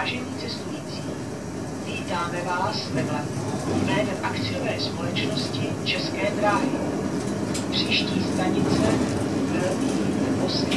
Vážení cestující, vítáme vás ve vlaku jménem akciové společnosti České dráhy. Příští stanice Velký Moskva.